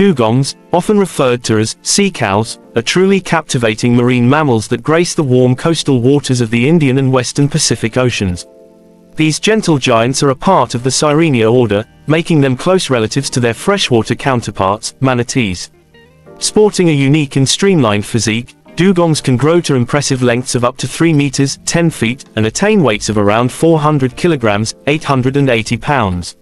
Dugongs, often referred to as sea cows, are truly captivating marine mammals that grace the warm coastal waters of the Indian and Western Pacific Oceans. These gentle giants are a part of the Sirenia order, making them close relatives to their freshwater counterparts, manatees. Sporting a unique and streamlined physique, dugongs can grow to impressive lengths of up to 3 meters, 10 feet, and attain weights of around 400 kilograms, 880 pounds.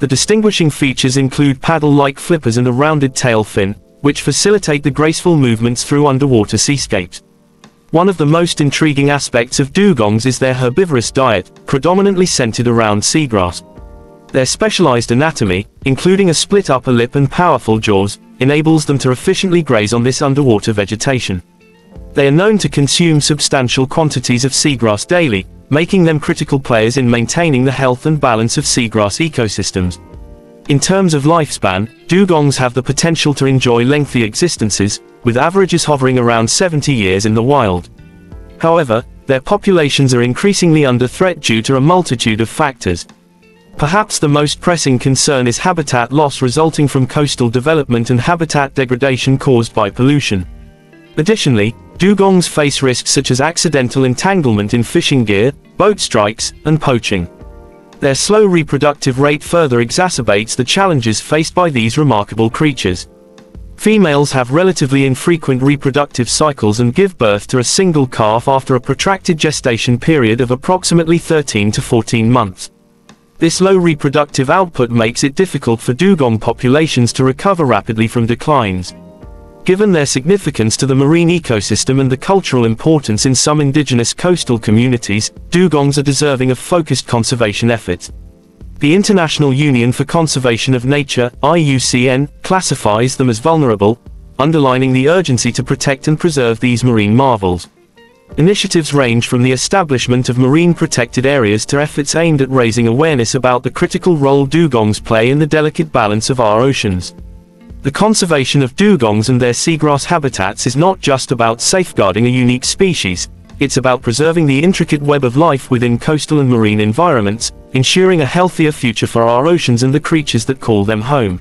The distinguishing features include paddle-like flippers and a rounded tail fin, which facilitate the graceful movements through underwater seascapes. One of the most intriguing aspects of dugongs is their herbivorous diet, predominantly centered around seagrass. Their specialized anatomy, including a split upper lip and powerful jaws, enables them to efficiently graze on this underwater vegetation. They are known to consume substantial quantities of seagrass daily, making them critical players in maintaining the health and balance of seagrass ecosystems. In terms of lifespan, dugongs have the potential to enjoy lengthy existences, with averages hovering around 70 years in the wild. However, their populations are increasingly under threat due to a multitude of factors. Perhaps the most pressing concern is habitat loss resulting from coastal development and habitat degradation caused by pollution. Additionally, dugongs face risks such as accidental entanglement in fishing gear, boat strikes, and poaching. Their slow reproductive rate further exacerbates the challenges faced by these remarkable creatures. Females have relatively infrequent reproductive cycles and give birth to a single calf after a protracted gestation period of approximately 13 to 14 months. This low reproductive output makes it difficult for dugong populations to recover rapidly from declines. Given their significance to the marine ecosystem and the cultural importance in some indigenous coastal communities, dugongs are deserving of focused conservation efforts. The International Union for Conservation of Nature, IUCN, classifies them as vulnerable, underlining the urgency to protect and preserve these marine marvels. Initiatives range from the establishment of marine protected areas to efforts aimed at raising awareness about the critical role dugongs play in the delicate balance of our oceans. The conservation of dugongs and their seagrass habitats is not just about safeguarding a unique species, it's about preserving the intricate web of life within coastal and marine environments, ensuring a healthier future for our oceans and the creatures that call them home.